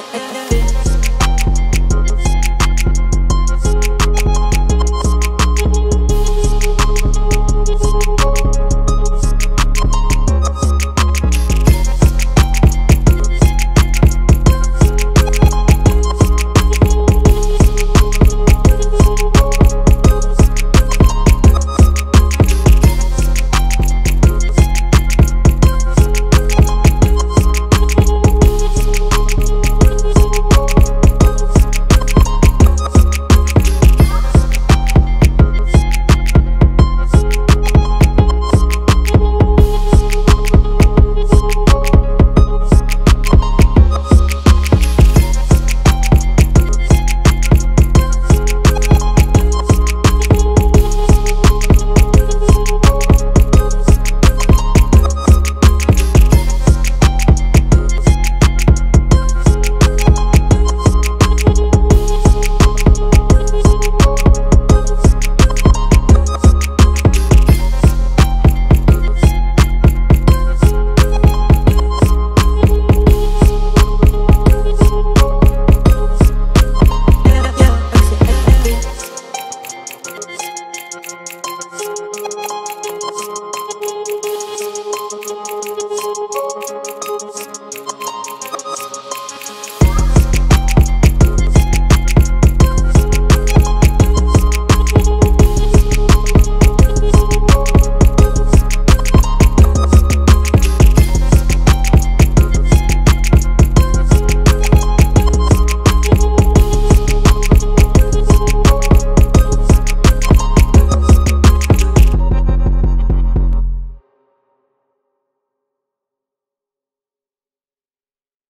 to end.